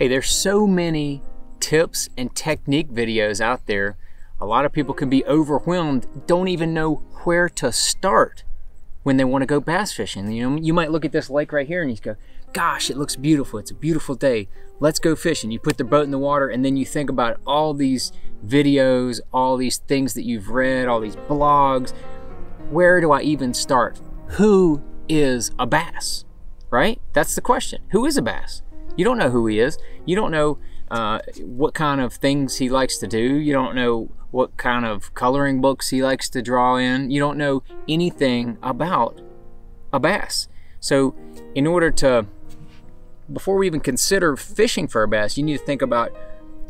Hey, there's so many tips and technique videos out there. A lot of people can be overwhelmed, don't even know where to start when they want to go bass fishing. You know, you might look at this lake right here and you go, gosh, it looks beautiful. It's a beautiful day. Let's go fishing. You put the boat in the water and then you think about all these videos, all these things that you've read, all these blogs. Where do I even start? Who is a bass? Right? That's the question. Who is a bass? You don't know who he is. You don't know uh, what kind of things he likes to do. You don't know what kind of coloring books he likes to draw in. You don't know anything about a bass. So, in order to, before we even consider fishing for a bass, you need to think about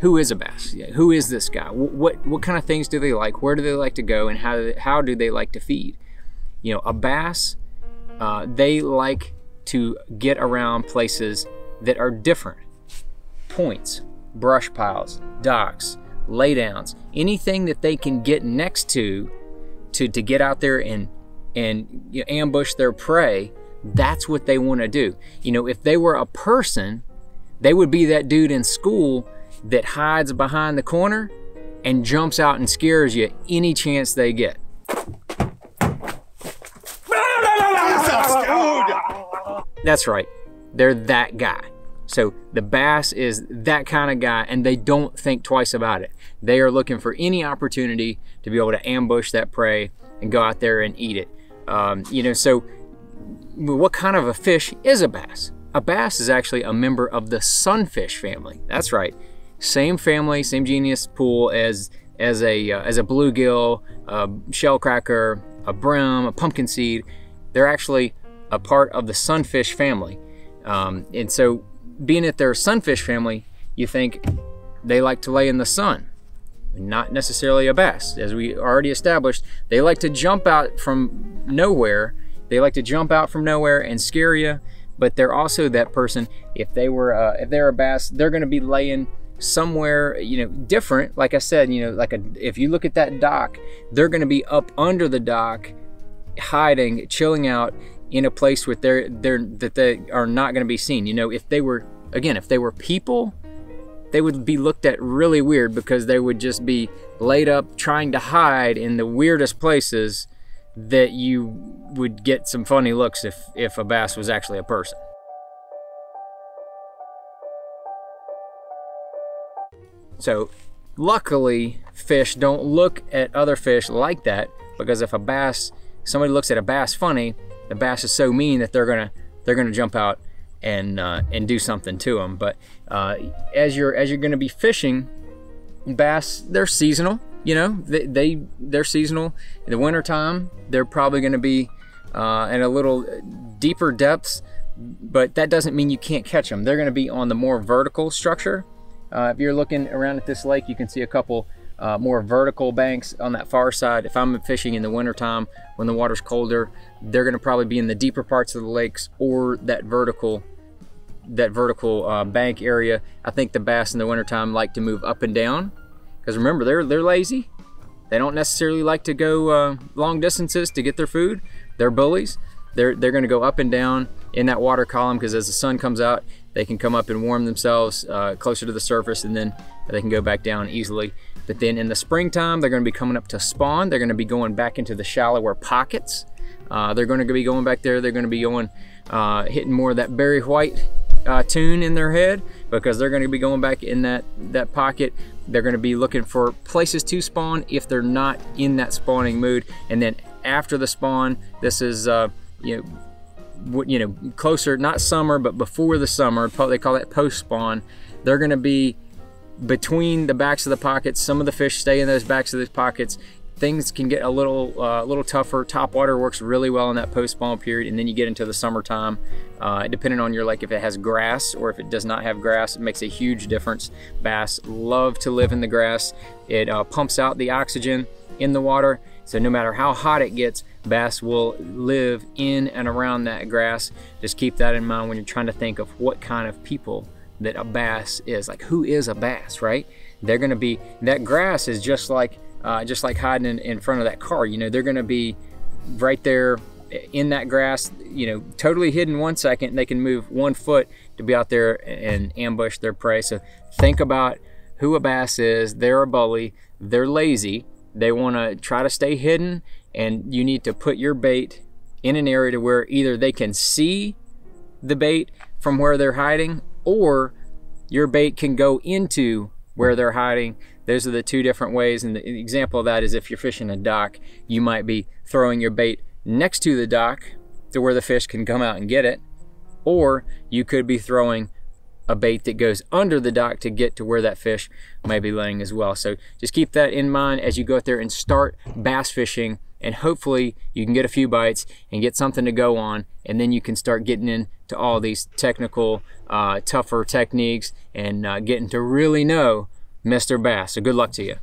who is a bass? Who is this guy? What what kind of things do they like? Where do they like to go? And how do they, how do they like to feed? You know, a bass, uh, they like to get around places that are different. Points, brush piles, docks, laydowns, anything that they can get next to to, to get out there and and you know, ambush their prey, that's what they want to do. You know, if they were a person, they would be that dude in school that hides behind the corner and jumps out and scares you any chance they get. That's right. They're that guy. So the bass is that kind of guy and they don't think twice about it. They are looking for any opportunity to be able to ambush that prey and go out there and eat it. Um, you know, so what kind of a fish is a bass? A bass is actually a member of the sunfish family. That's right. Same family, same genus pool as as a uh, as a bluegill, a shellcracker, a brim, a pumpkin seed. They're actually a part of the sunfish family. Um, and so being that they're a sunfish family, you think they like to lay in the sun. Not necessarily a bass. As we already established, they like to jump out from nowhere. They like to jump out from nowhere and scare you, but they're also that person. If they were, uh, if they're a bass, they're to be laying somewhere, you know, different. Like I said, you know, like a, if you look at that dock, they're going to be up under the dock, hiding, chilling out, in a place where they're they're that they are not going to be seen. You know, if they were again, if they were people, they would be looked at really weird because they would just be laid up trying to hide in the weirdest places that you would get some funny looks if if a bass was actually a person. So, luckily, fish don't look at other fish like that because if a bass somebody looks at a bass funny, the bass is so mean that they're gonna they're gonna jump out and uh, and do something to them. But uh, as you're as you're gonna be fishing, bass they're seasonal. You know they, they they're seasonal. In the wintertime, they're probably gonna be uh, in a little deeper depths, but that doesn't mean you can't catch them. They're gonna be on the more vertical structure. Uh, if you're looking around at this lake, you can see a couple uh, more vertical banks on that far side. If I'm fishing in the wintertime when the water's colder, they're going to probably be in the deeper parts of the lakes or that vertical that vertical uh, bank area. I think the bass in the wintertime like to move up and down because remember they're they're lazy. They don't necessarily like to go uh, long distances to get their food. They're bullies. They're they're going to go up and down in that water column because as the sun comes out, they can come up and warm themselves uh, closer to the surface and then they can go back down easily. But then in the springtime, they're going to be coming up to spawn. They're going to be going back into the shallower pockets. Uh, they're going to be going back there. They're going to be going, uh, hitting more of that Barry White uh, tune in their head because they're going to be going back in that, that pocket. They're going to be looking for places to spawn if they're not in that spawning mood. And then after the spawn, this is, uh, you know, you know, closer, not summer, but before the summer, they call that post spawn. They're going to be between the backs of the pockets. Some of the fish stay in those backs of those pockets. Things can get a little uh, little tougher. Top water works really well in that post spawn period, and then you get into the summertime. Uh, depending on your lake, if it has grass or if it does not have grass, it makes a huge difference. Bass love to live in the grass. It uh, pumps out the oxygen in the water, so no matter how hot it gets, bass will live in and around that grass. Just keep that in mind when you're trying to think of what kind of people that a bass is. Like who is a bass, right? They're gonna be, that grass is just like, uh, just like hiding in, in front of that car. You know, they're gonna be right there in that grass, you know, totally hidden one second, they can move one foot to be out there and ambush their prey. So think about who a bass is. They're a bully. They're lazy. They want to try to stay hidden, and you need to put your bait in an area to where either they can see the bait from where they're hiding, or your bait can go into where they're hiding. Those are the two different ways. And the example of that is if you're fishing a dock, you might be throwing your bait next to the dock to where the fish can come out and get it. Or you could be throwing a bait that goes under the dock to get to where that fish may be laying as well. So just keep that in mind as you go out there and start bass fishing and hopefully you can get a few bites and get something to go on and then you can start getting into all these technical uh, tougher techniques and uh, getting to really know Mr. Bass. So good luck to you.